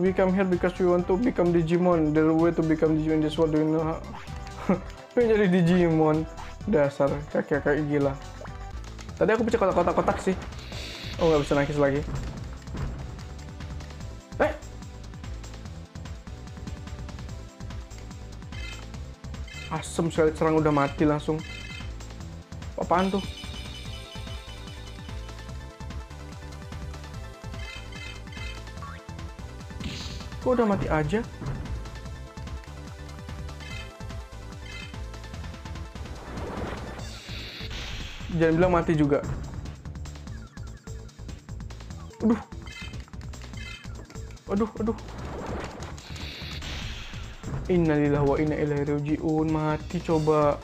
We come here because we want to become Digimon. The way to become Digimon is what do you know? Jadi Digimon. Dasar kakek-kakek gila. Tadi aku pecah kotak-kotak sih. Oh nggak bisa nangis lagi. Eh. Asem sekali serang udah mati langsung. Apaan tuh? Kok udah mati aja? Jangan bilang mati juga. Aduh. Aduh, aduh. Innalillahi wa inna ilaihi raji'un. Mati coba.